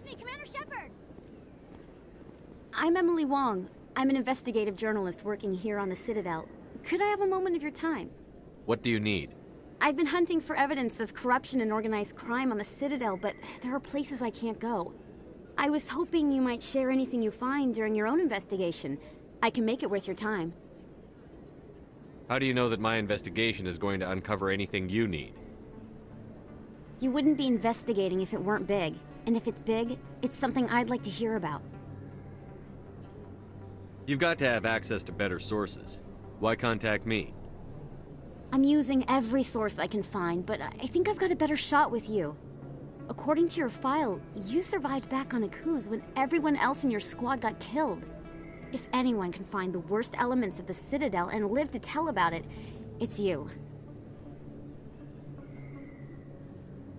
Excuse me, Commander Shepard! I'm Emily Wong. I'm an investigative journalist working here on the Citadel. Could I have a moment of your time? What do you need? I've been hunting for evidence of corruption and organized crime on the Citadel, but there are places I can't go. I was hoping you might share anything you find during your own investigation. I can make it worth your time. How do you know that my investigation is going to uncover anything you need? You wouldn't be investigating if it weren't big. And if it's big, it's something I'd like to hear about. You've got to have access to better sources. Why contact me? I'm using every source I can find, but I think I've got a better shot with you. According to your file, you survived back on Akuze when everyone else in your squad got killed. If anyone can find the worst elements of the Citadel and live to tell about it, it's you.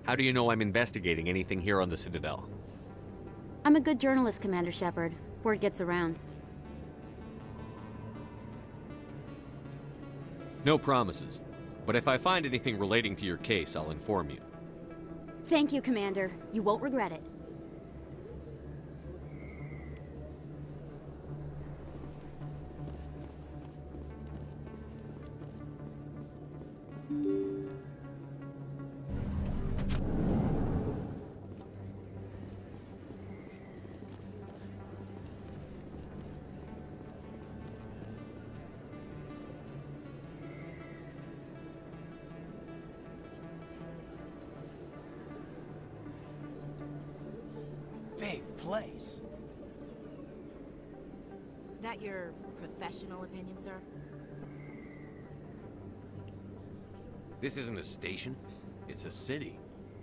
How do you know I'm investigating anything here on the Citadel? I'm a good journalist, Commander Shepard. Word gets around. No promises. But if I find anything relating to your case, I'll inform you. Thank you, Commander. You won't regret it. Big place. That your professional opinion, sir? This isn't a station. It's a city.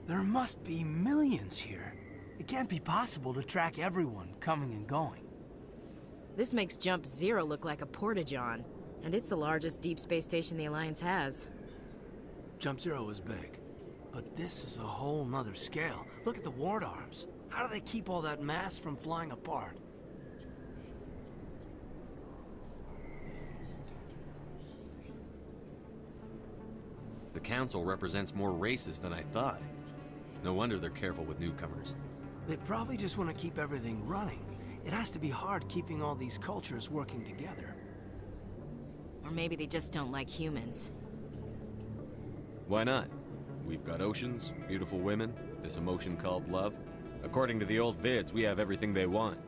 There must be millions here. It can't be possible to track everyone coming and going. This makes Jump Zero look like a porta-john. And it's the largest deep space station the Alliance has. Jump Zero is big. But this is a whole nother scale. Look at the ward arms. How do they keep all that mass from flying apart? The Council represents more races than I thought. No wonder they're careful with newcomers. They probably just want to keep everything running. It has to be hard keeping all these cultures working together. Or maybe they just don't like humans. Why not? We've got oceans, beautiful women, this emotion called love. According to the old vids, we have everything they want.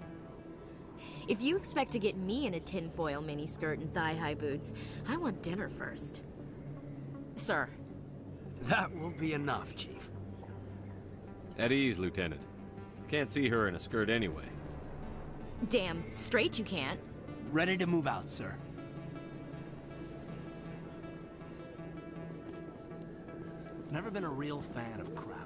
If you expect to get me in a tinfoil miniskirt and thigh-high boots, I want dinner first. Sir, That will be enough, Chief. At ease, Lieutenant. Can't see her in a skirt anyway. damn straight you can't. Ready to move out, sir. Never been a real fan of crowds.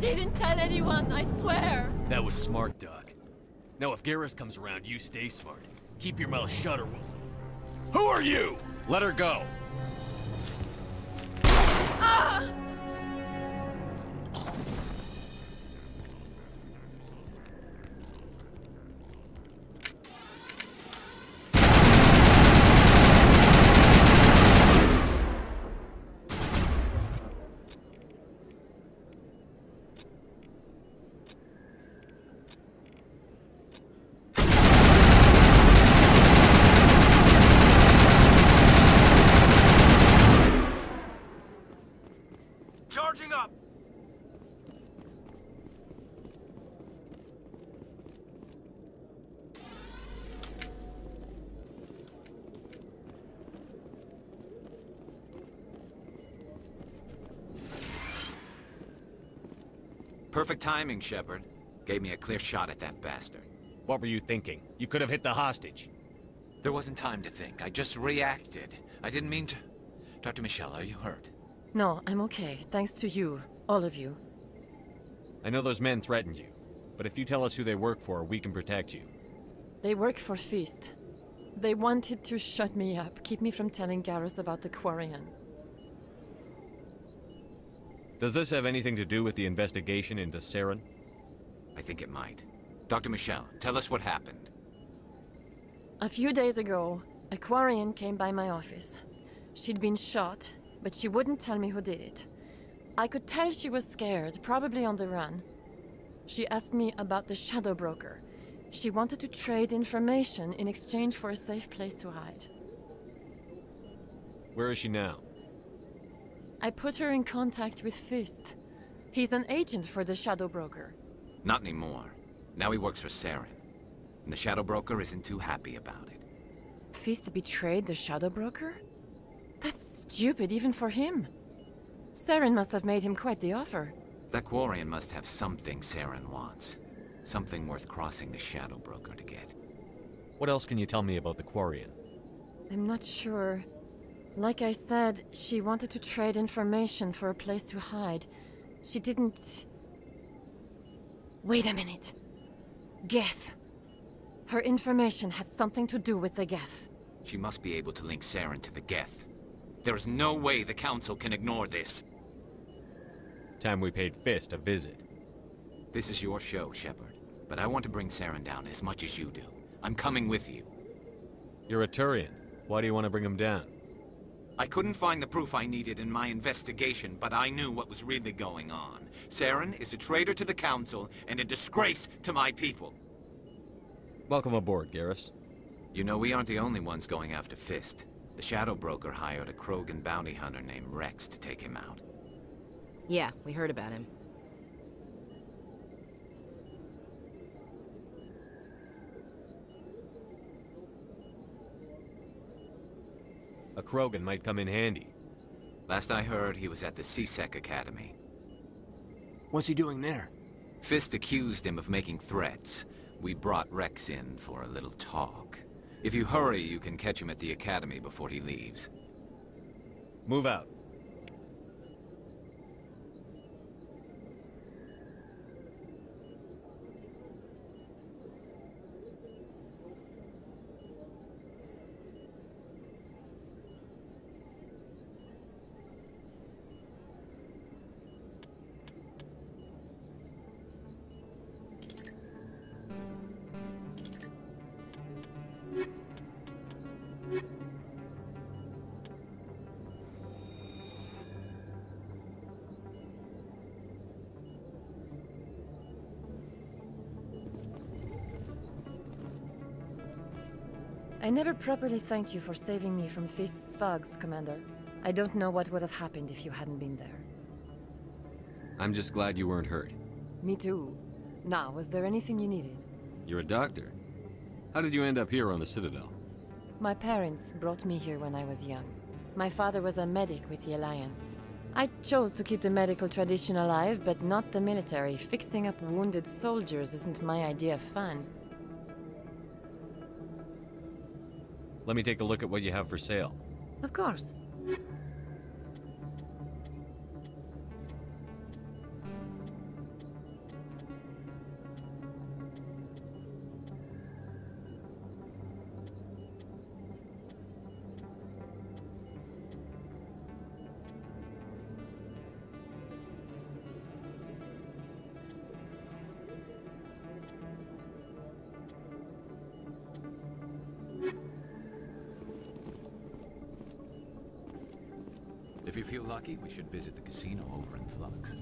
Didn't tell anyone, I swear. That was smart, Doc. Now if Garrus comes around, you stay smart. Keep your mouth shut or we'll... Who are you? Let her go! Charging up! Perfect timing, Shepard. Gave me a clear shot at that bastard. What were you thinking? You could have hit the hostage. There wasn't time to think. I just reacted. I didn't mean to... Dr. Michel, are you hurt? No, I'm okay. Thanks to you. All of you. I know those men threatened you, but if you tell us who they work for, we can protect you. They work for Fist. They wanted to shut me up, keep me from telling Garrus about the Quarian. Does this have anything to do with the investigation into Saren? I think it might. Dr. Michel, tell us what happened. A few days ago, a Quarian came by my office. She'd been shot, but she wouldn't tell me who did it. I could tell she was scared, probably on the run. She asked me about the Shadow Broker. She wanted to trade information in exchange for a safe place to hide. Where is she now? I put her in contact with Fist. He's an agent for the Shadow Broker. Not anymore. Now he works for Saren. And the Shadow Broker isn't too happy about it. Fist betrayed the Shadow Broker? That's stupid even for him. Saren must have made him quite the offer. That Quarian must have something Saren wants. Something worth crossing the Shadow Broker to get. What else can you tell me about the Quarian? I'm not sure. Like I said, she wanted to trade information for a place to hide. She didn't... Wait a minute. Geth. Her information had something to do with the Geth. She must be able to link Saren to the Geth. There is no way the Council can ignore this. Time we paid Fist a visit. This is your show, Shepard. But I want to bring Saren down as much as you do. I'm coming with you. You're a Turian. Why do you want to bring him down? I couldn't find the proof I needed in my investigation, but I knew what was really going on. Saren is a traitor to the Council and a disgrace to my people. Welcome aboard, Garrus. You know, we aren't the only ones going after Fist. The Shadow Broker hired a Krogan bounty hunter named Rex to take him out. Yeah, we heard about him. A Krogan might come in handy. Last I heard, he was at the C-Sec Academy. What's he doing there? Fist accused him of making threats. We brought Rex in for a little talk. If you hurry, you can catch him at the Academy before he leaves. Move out. I never properly thanked you for saving me from Fist's thugs, Commander. I don't know what would have happened if you hadn't been there. I'm just glad you weren't hurt. Me too. Now, was there anything you needed? You're a doctor. How did you end up here on the Citadel? My parents brought me here when I was young. My father was a medic with the Alliance. I chose to keep the medical tradition alive, but not the military. Fixing up wounded soldiers isn't my idea of fun. Let me take a look at what you have for sale. Of course. Lucky, we should visit the casino over in Flux.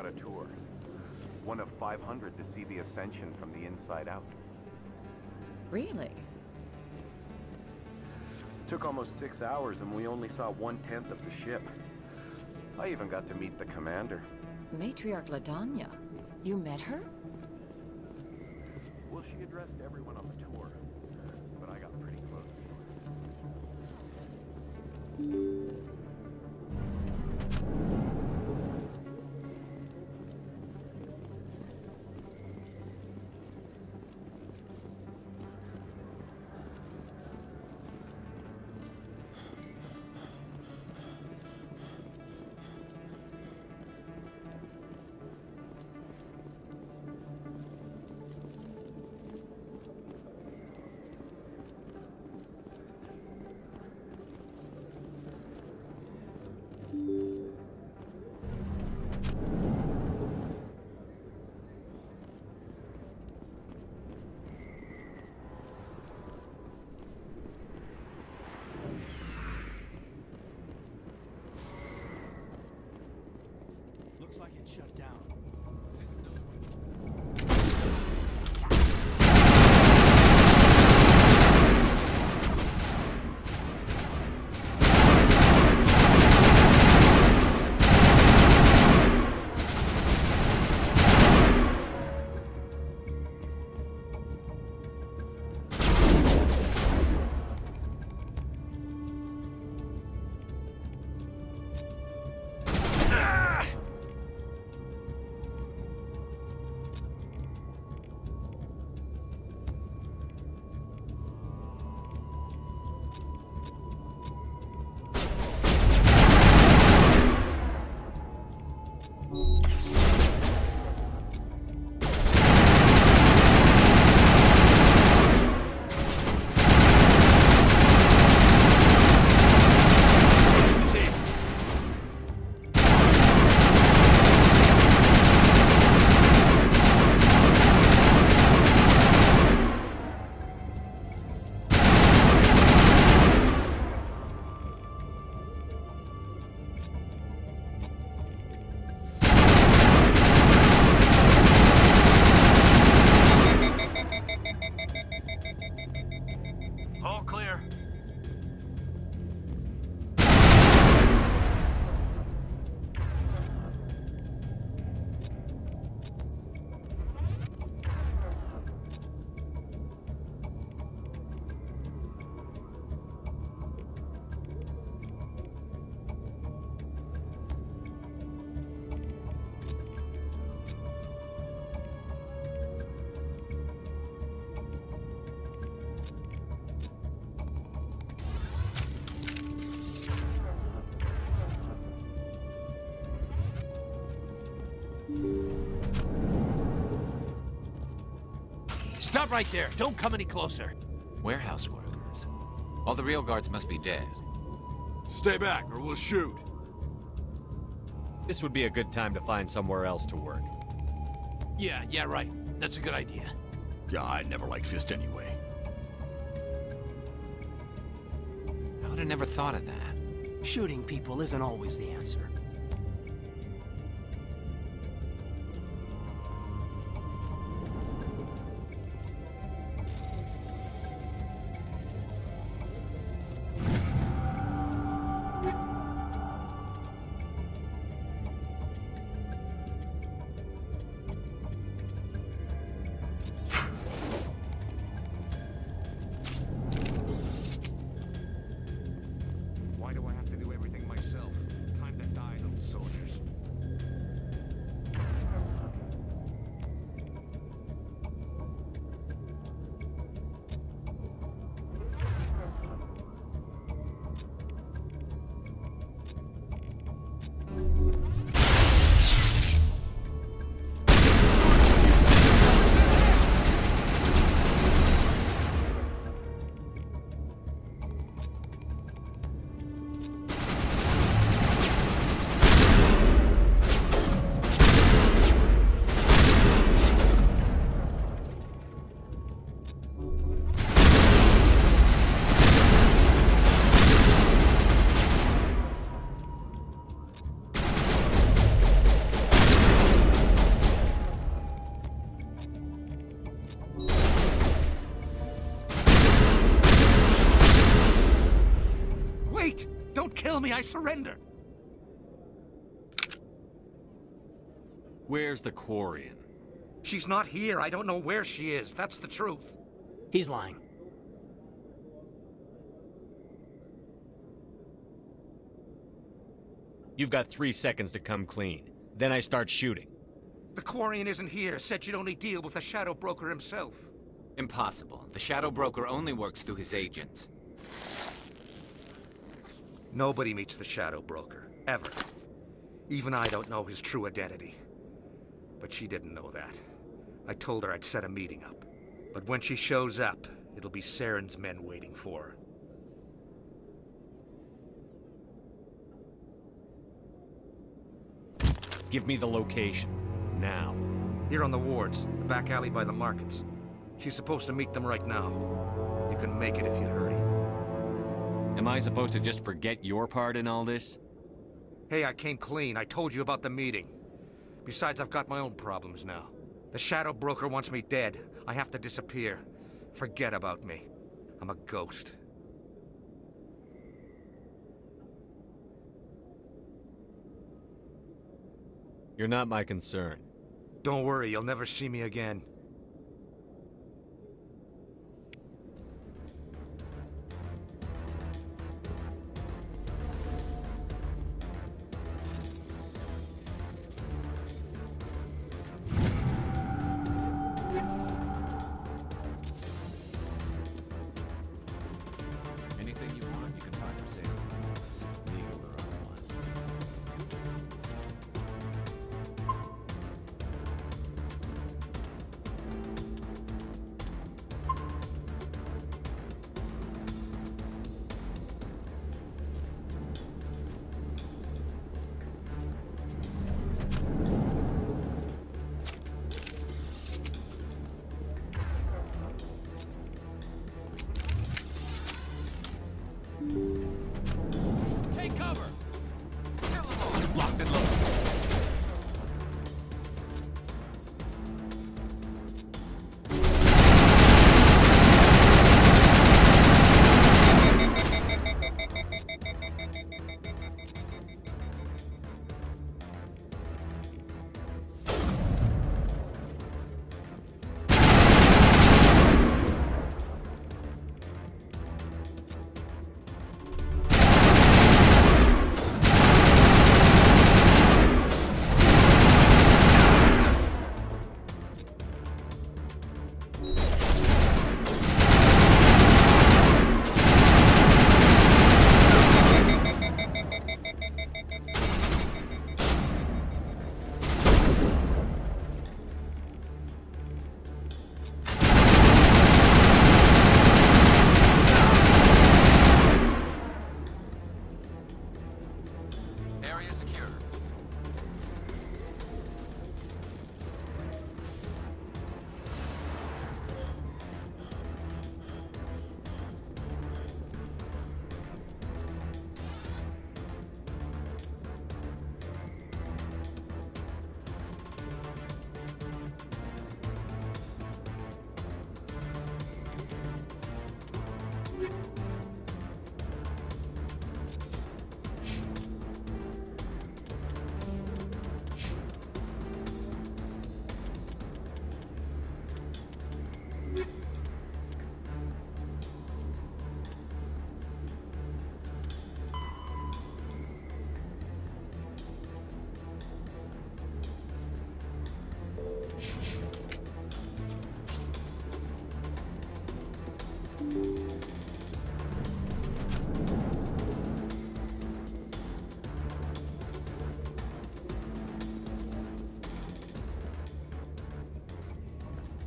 Got a tour. One of 500 to see the Ascension from the inside out. Really? Took almost six hours and we only saw one-tenth of the ship. I even got to meet the commander. Matriarch Lidanya. You met her? Shut down. Stop right there. Don't come any closer. Warehouse workers. All the real guards must be dead. Stay back, or we'll shoot. This would be a good time to find somewhere else to work. Yeah, yeah, right. That's a good idea. Yeah, I never liked Fist anyway. I would have never thought of that. Shooting people isn't always the answer. I surrender. Where's the Quarian? She's not here. I don't know where she is. That's the truth. He's lying. You've got three seconds to come clean. Then I start shooting. The Quarian isn't here. Said you'd only deal with the Shadow Broker himself. Impossible. The Shadow Broker only works through his agents. Nobody meets the Shadow Broker. Ever. Even I don't know his true identity. But she didn't know that. I told her I'd set a meeting up. But when she shows up, it'll be Saren's men waiting for her. Give me the location. Now. Here on the wards, the back alley by the markets. She's supposed to meet them right now. You can make it if you hurry. Am I supposed to just forget your part in all this? Hey, I came clean. I told you about the meeting. Besides, I've got my own problems now. The Shadow Broker wants me dead. I have to disappear. Forget about me. I'm a ghost. You're not my concern. Don't worry, you'll never see me again.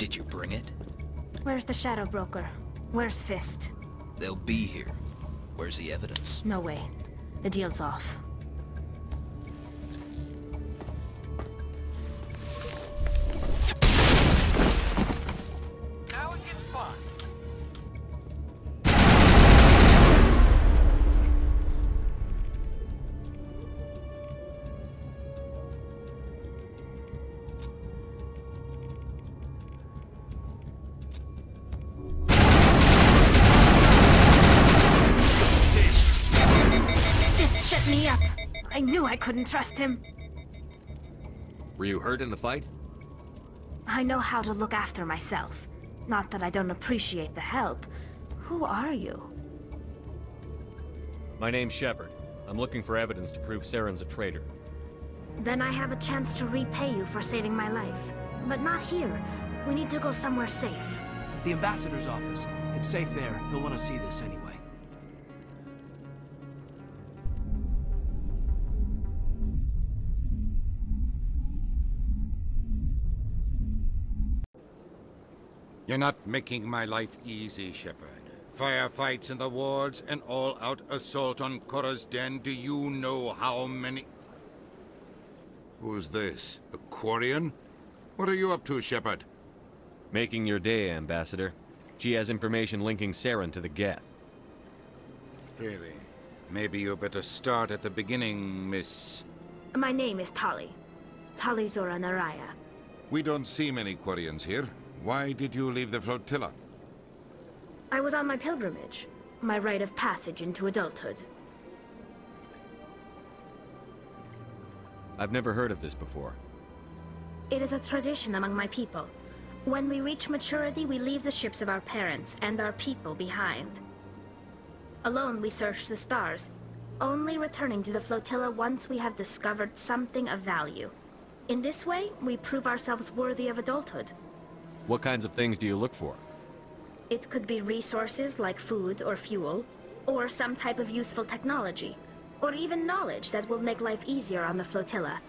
Did you bring it? Where's the Shadow Broker? Where's Fist? They'll be here. Where's the evidence? No way. The deal's off. I couldn't trust him. Were you hurt in the fight? I know how to look after myself. Not that I don't appreciate the help. Who are you? My name's Shepard. I'm looking for evidence to prove Saren's a traitor. Then I have a chance to repay you for saving my life. But not here. We need to go somewhere safe. The ambassador's office. It's safe there. He'll want to see this anyway. You're not making my life easy, Shepard. Firefights in the wards, an all-out assault on Chora's den. Do you know how many... Who's this? A Quarian? What are you up to, Shepard? Making your day, Ambassador. She has information linking Saren to the Geth. Really? Maybe you better start at the beginning, Miss... My name is Tali. Tali'Zorah nar Rayya. We don't see many Quarians here. Why did you leave the flotilla? I was on my pilgrimage. My rite of passage into adulthood. I've never heard of this before. It is a tradition among my people. When we reach maturity, we leave the ships of our parents and our people behind. Alone, we search the stars, only returning to the flotilla once we have discovered something of value. In this way, we prove ourselves worthy of adulthood. What kinds of things do you look for? It could be resources like food or fuel, or some type of useful technology, or even knowledge that will make life easier on the flotilla.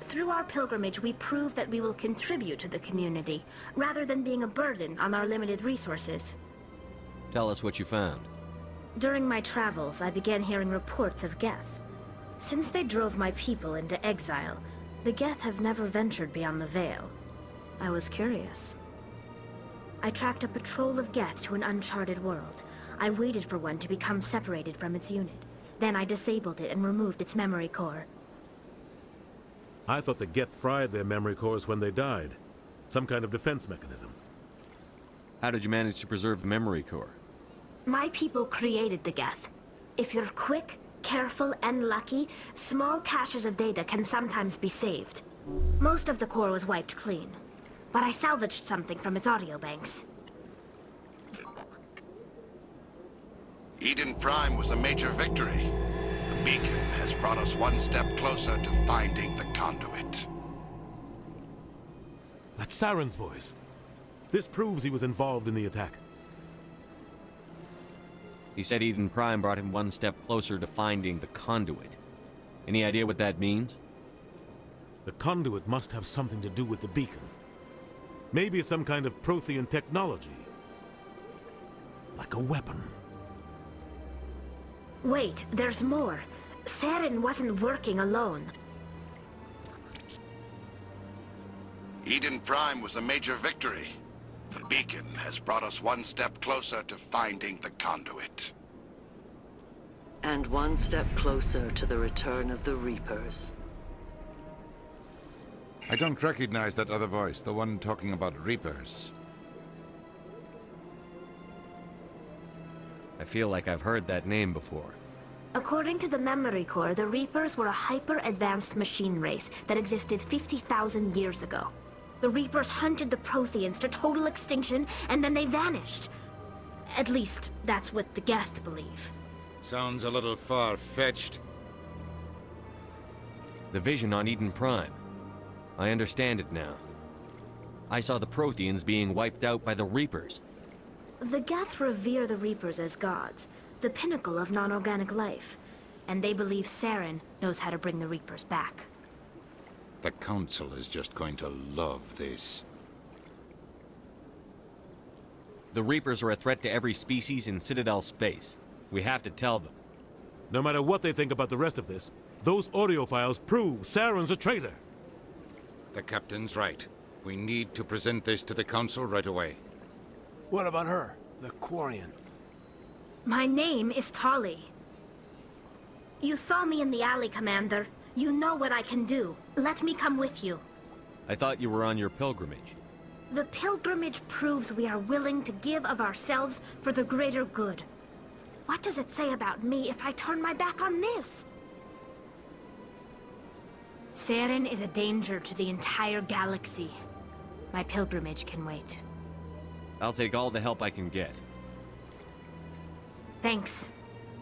Through our pilgrimage, we prove that we will contribute to the community, rather than being a burden on our limited resources. Tell us what you found. During my travels, I began hearing reports of Geth. Since they drove my people into exile, the Geth have never ventured beyond the Veil. I was curious. I tracked a patrol of Geth to an uncharted world. I waited for one to become separated from its unit. Then I disabled it and removed its memory core. I thought the Geth fried their memory cores when they died. Some kind of defense mechanism. How did you manage to preserve the memory core? My people created the Geth. If you're quick, careful, and lucky, small caches of data can sometimes be saved. Most of the core was wiped clean, but I salvaged something from its audio banks. Eden Prime was a major victory. The beacon has brought us one step closer to finding the conduit. That's Saren's voice. This proves he was involved in the attack. He said Eden Prime brought him one step closer to finding the conduit. Any idea what that means? The conduit must have something to do with the beacon. Maybe it's some kind of Prothean technology. Like a weapon. Wait, there's more. Saren wasn't working alone. Eden Prime was a major victory. The beacon has brought us one step closer to finding the conduit. And one step closer to the return of the Reapers. I don't recognize that other voice, the one talking about Reapers. I feel like I've heard that name before. According to the memory core, the Reapers were a hyper-advanced machine race that existed 50,000 years ago. The Reapers hunted the Protheans to total extinction, and then they vanished. At least, that's what the Geth believe. Sounds a little far-fetched. The vision on Eden Prime. I understand it now. I saw the Protheans being wiped out by the Reapers. The Geth revere the Reapers as gods, the pinnacle of non-organic life. And they believe Saren knows how to bring the Reapers back. The Council is just going to love this. The Reapers are a threat to every species in Citadel space. We have to tell them. No matter what they think about the rest of this, those audio files prove Saren's a traitor. The Captain's right. We need to present this to the Council right away. What about her? The Quarian. My name is Tali. You saw me in the alley, Commander. You know what I can do. Let me come with you. I thought you were on your pilgrimage. The pilgrimage proves we are willing to give of ourselves for the greater good. What does it say about me if I turn my back on this? Saren is a danger to the entire galaxy. My pilgrimage can wait. I'll take all the help I can get. Thanks.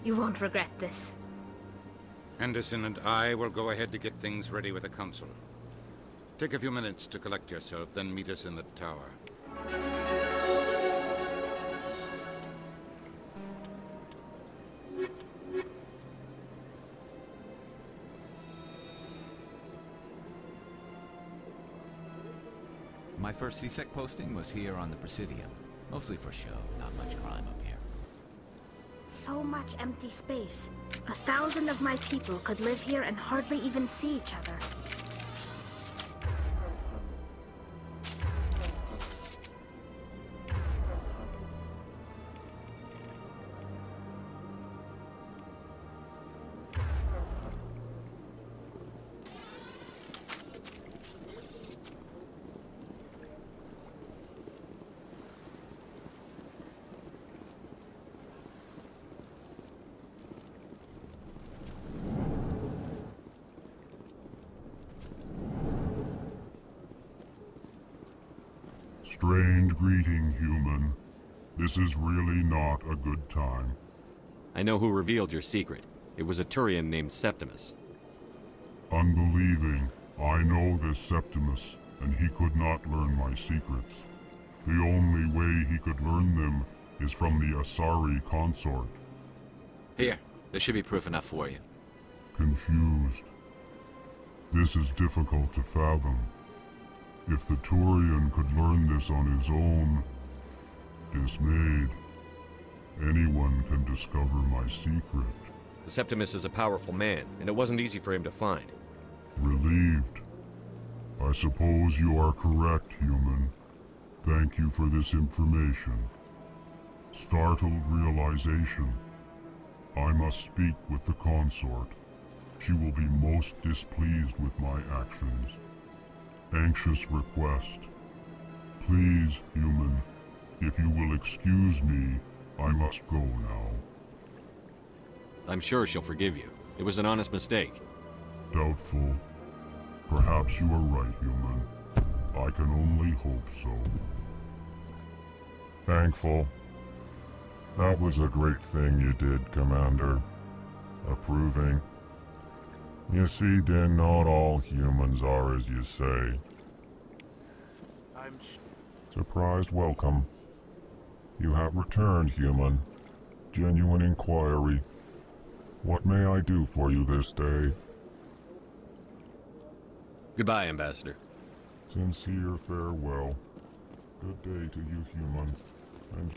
You won't regret this. Anderson and I will go ahead to get things ready with the Council. Take a few minutes to collect yourself, then meet us in the tower. My first C-Sec posting was here on the Presidium. Mostly for show, not much crime up here. So much empty space. A thousand of my people could live here and hardly even see each other. Is really not a good time. I know who revealed your secret. It was a Turian named Septimus. Unbelieving, I know this Septimus, and he could not learn my secrets. The only way he could learn them is from the Asari consort. Here, there should be proof enough for you. Confused. This is difficult to fathom. If the Turian could learn this on his own, dismayed, anyone can discover my secret. Septimus is a powerful man, and it wasn't easy for him to find. Relieved. I suppose you are correct, human. Thank you for this information. Startled realization. I must speak with the consort. She will be most displeased with my actions. Anxious request. Please, human, if you will excuse me, I must go now. I'm sure she'll forgive you. It was an honest mistake. Doubtful. Perhaps you are right, human. I can only hope so. Thankful. That was a great thing you did, Commander. Approving. You see, then not all humans are as you say. I'm Surprised welcome. You have returned, human. Genuine inquiry. What may I do for you this day? Goodbye, Ambassador. Sincere farewell. Good day to you, human. And